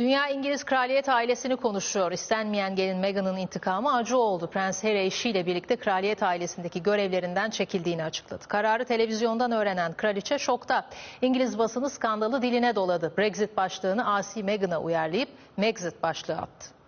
Dünya İngiliz kraliyet ailesini konuşuyor. İstenmeyen gelin Meghan'ın intikamı acı oldu. Prens Harry eşiyle birlikte kraliyet ailesindeki görevlerinden çekildiğini açıkladı. Kararı televizyondan öğrenen kraliçe şokta. İngiliz basını skandalı diline doladı. Brexit başlığını asi Meghan'a uyarlayıp Megxit başlığı attı.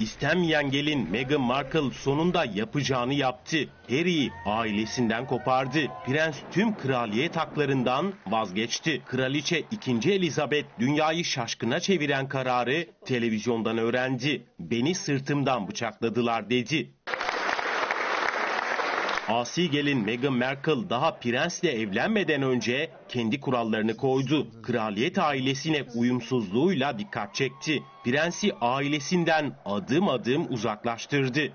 İstenmeyen gelin Meghan Markle sonunda yapacağını yaptı. Harry'i ailesinden kopardı. Prens tüm kraliyet haklarından vazgeçti. Kraliçe 2. Elizabeth dünyayı şaşkına çeviren kararı televizyondan öğrendi. Beni sırtımdan bıçakladılar dedi. Asi gelin Meghan Markle daha prensle evlenmeden önce kendi kurallarını koydu. Kraliyet ailesine uyumsuzluğuyla dikkat çekti. Prensi ailesinden adım adım uzaklaştırdı.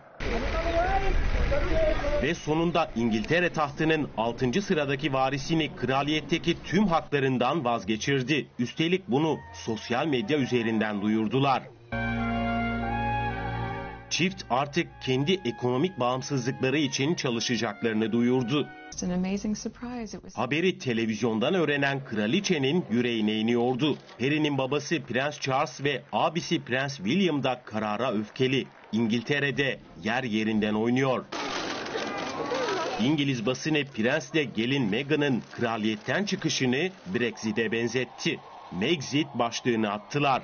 Ve sonunda İngiltere tahtının 6. sıradaki varisini kraliyetteki tüm haklarından vazgeçirdi. Üstelik bunu sosyal medya üzerinden duyurdular. Çift artık kendi ekonomik bağımsızlıkları için çalışacaklarını duyurdu. Haberi televizyondan öğrenen kraliçenin yüreğine iniyordu. Harry'nin babası Prens Charles ve abisi Prens William da karara öfkeli. İngiltere'de yer yerinden oynuyor. İngiliz basını prensle gelin Meghan'ın kraliyetten çıkışını Brexit'e benzetti. Megxit başlığını attılar.